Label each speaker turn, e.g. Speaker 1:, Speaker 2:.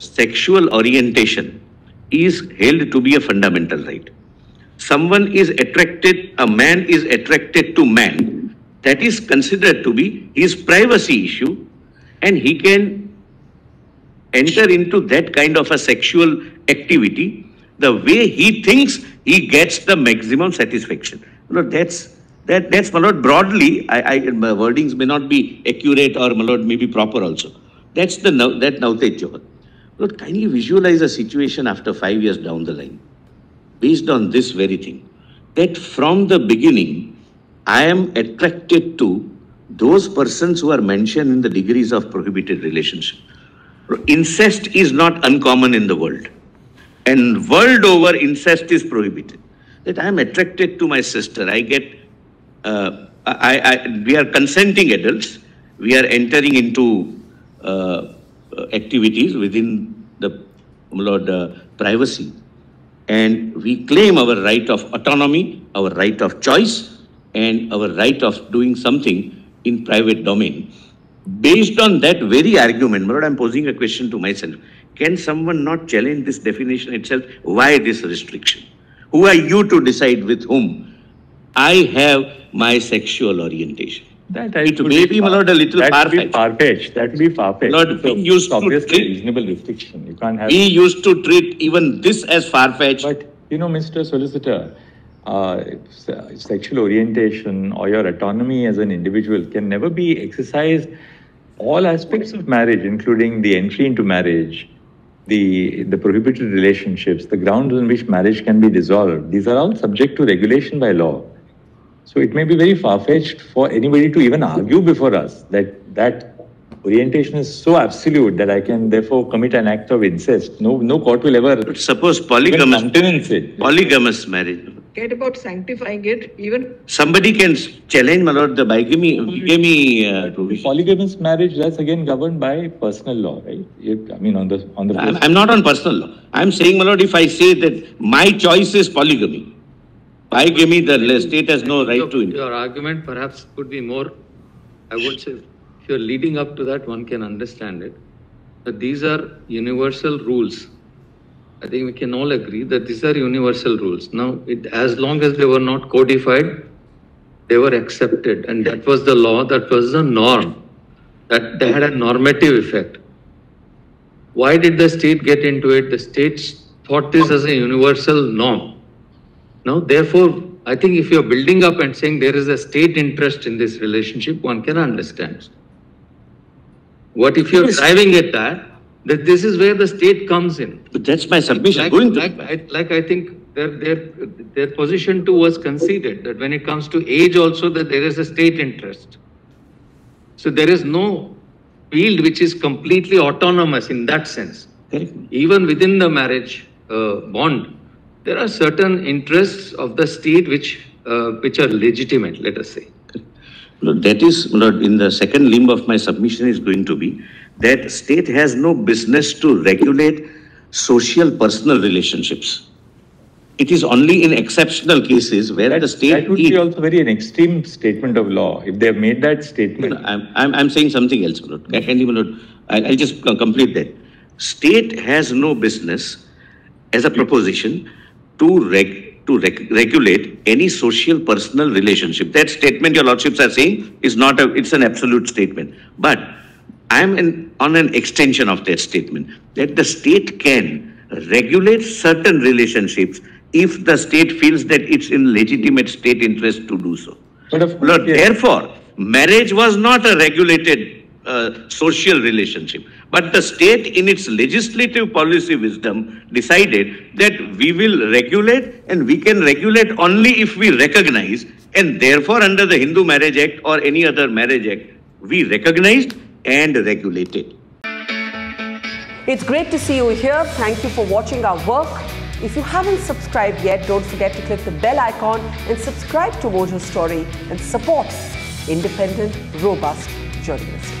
Speaker 1: sexual orientation is held to be a fundamental right. Someone is attracted, a man is attracted to man, that is considered to be his privacy issue, and he can enter into that kind of a sexual activity the way he thinks he gets the maximum satisfaction. You know, that's that that's my lord broadly. I, I my wordings may not be accurate or my lord may be proper also. That's the that now John. Lord, kindly visualize a situation after five years down the line, based on this very thing, that from the beginning, I am attracted to those persons who are mentioned in the degrees of prohibited relationship. Incest is not uncommon in the world. And world over, incest is prohibited. That I am attracted to my sister. I get, uh, I, I, we are consenting adults. We are entering into uh, activities within Lord uh, privacy. And we claim our right of autonomy, our right of choice, and our right of doing something in private domain. Based on that very argument, Lord, I'm posing a question to myself. Can someone not challenge this definition itself? Why this restriction? Who are you to decide with whom? I have my sexual orientation.
Speaker 2: That I
Speaker 1: It may be, my lord, a little
Speaker 2: that would be
Speaker 1: far-fetched.
Speaker 2: far-fetched. That would be far-fetched.
Speaker 1: Lord, we
Speaker 2: So
Speaker 1: used to
Speaker 2: obviously
Speaker 1: treat-
Speaker 2: reasonable restriction. You can't have.
Speaker 1: We used to treat even this as far-fetched.
Speaker 2: But, you know, Mr. Solicitor, uh, sexual orientation or your autonomy as an individual can never be exercised all aspects of marriage, including the entry into marriage, the, the prohibited relationships, the grounds on which marriage can be dissolved. These are all subject to regulation by law. So it may be very far-fetched for anybody to even argue before us that that orientation is so absolute that I can therefore commit an act of incest. No, no court will ever
Speaker 1: But suppose
Speaker 2: even
Speaker 1: polygamous,
Speaker 2: countenance
Speaker 1: polygamous marriage.
Speaker 3: Get about sanctifying it, even
Speaker 1: Somebody can challenge, my lord, the bigamy, bigamy uh, provision.
Speaker 2: Polygamous marriage, that's again governed by personal law, right? It- I mean, on the, on the.
Speaker 1: I'm, I'm not on personal law. I'm saying, my lord, if I say that my choice is polygamy, bigamy, the state has no right to.
Speaker 4: Your-
Speaker 1: it.
Speaker 4: Your argument perhaps could be more, I would say, if you're leading up to that, one can understand it. But these are universal rules. I think we can all agree that these are universal rules. Now, it, as long as they were not codified, they were accepted, and that was the law, that was the norm, that they had a normative effect. Why did the state get into it? The states thought this as a universal norm. Now, therefore, I think if you're building up and saying there is a state interest in this relationship, one can understand. What if you're
Speaker 1: Yes.
Speaker 4: driving at that, that this is where the state comes in?
Speaker 1: But that's my submission,
Speaker 4: Like,
Speaker 1: going
Speaker 4: like, I, like I think their, their, their position too was conceded, that when it comes to age also, that there is a state interest. So there is no field which is completely autonomous in that sense. Even within the marriage uh, bond, there are certain interests of the state which, uh, which are legitimate, let us say.
Speaker 1: Lord, that is, Lord, in the second limb of my submission is going to be that state has no business to regulate social personal relationships. It is only in exceptional cases where the state.
Speaker 2: That would be also very an extreme statement of law. If they have made that statement,
Speaker 1: no, I'm, I'm, I'm saying something else, Lord. I can't even, Lord. I'll, I'll just complete that. State has no business as a proposition to reg, to reg, regulate any social personal relationship. That statement your lordships are saying is not a, it's an absolute statement. But I'm in, on an extension of that statement, that the state can regulate certain relationships if the state feels that it's in legitimate state interest to do so.
Speaker 2: but of course,
Speaker 1: therefore, marriage was not a regulated uh, social relationship. But the state, in its legislative policy wisdom, decided that we will regulate and we can regulate only if we recognize. And therefore, under the Hindu Marriage Act or any other marriage act, we recognized and regulated.
Speaker 5: It's great to see you here. Thank you for watching our work. If you haven't subscribed yet, don't forget to click the bell icon and subscribe to Mojo Story and support independent, robust journalism.